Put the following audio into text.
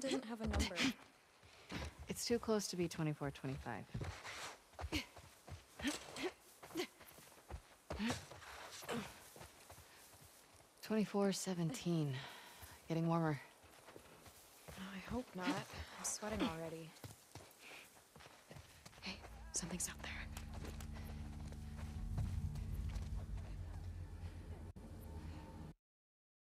doesn't have a number. It's too close to be 2425. Twenty-four seventeen. Getting warmer. Oh, I hope not. I'm sweating already. Hey, something's out there.